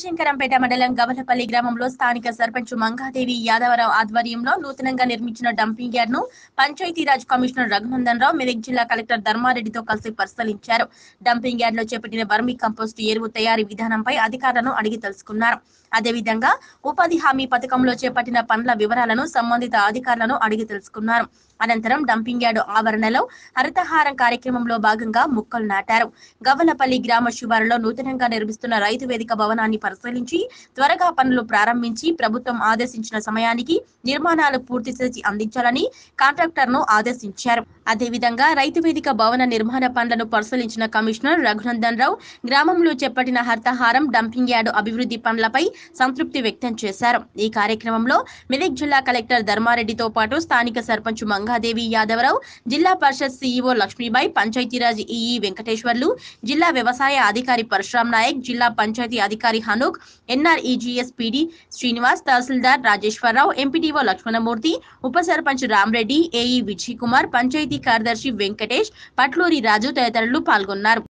శివశంకరంపేట మండలం గవలపల్లి గ్రామంలో స్థానిక సర్పంచ్ మంగాదేవి యాదవరావు ఆధ్వర్యంలో నూతనంగా నిర్మించిన డంపింగ్ యార్డ్ను పంచాయతీరాజ్ కమిషనర్ రఘునందన్ రావు మెదక్ జిల్లా కలెక్టర్ ధర్మారెడ్డితో కలిసి పరిశీలించారు. డంపింగ్ యార్డ్లో చేపట్టిన వర్మీ కంపోస్ట్ ఎరువు తయారీ విధానంపై అధికారులను అడిగి తెలుసుకున్నారు. అదేవిధంగా ఉపాధి హామీ పథకంలో చేపట్టిన పనుల వివరాలను సంబంధిత అధికారులను అడిగి తెలుసుకున్నారు. అనంతరం డంపింగ్ యార్డు ఆవరణలో హరితహారం కార్యక్రమంలో భాగంగా మొక్కలు నాటారు. గవలపల్లి గ్రామ శివారులో నూతనంగా నిర్మిస్తున్న రైతు వేదిక భవనాన్ని పరిశీలించి త్వరగా పనులు ప్రారంభించి ప్రభుత్వం ఆదేశించిన సమయానికి నిర్మాణాలు పూర్తి చేసి అందించాలని కాంట్రాక్టర్ను ఆదేశించారు. అదేవిధంగా రైతు వేదిక భవన నిర్మాణ పనులను పరిశీలించిన కమిషనర్ రఘునందన్ రావు గ్రామంలో చేపట్టిన హర్తహారం డంపింగ్ యార్డు అభివృద్ధి పనులపై సంతృప్తి వ్యక్తం చేశారు. ఈ కార్యక్రమంలో మెదక్ జిల్లా కలెక్టర్ ధర్మారెడ్డితో పాటు స్థానిక సర్పంచ్ మంగాదేవి యాదవరావు జిల్లా పరిషత్ సీఈఓ లక్ష్మీబాయి పంచాయతీరాజ్ ఈఈ వెంకటేశ్వర్లు జిల్లా వ్యవసాయ అధికారి పరశురాం నాయక్ జిల్లా పంచాయతీ అధికారి Dhanuk NREGS PD Srinivas tahsildar Rajeshwararao MPTO Lakshmanamurthy ఉప సర్పంచ్ రామ్రెడ్డి ఏఈ విజయ్ కుమార్ పంచాయతీ కార్యదర్శి వెంకటేష్ పట్లూరి రాజు తదితరులు పాల్గొన్నారు.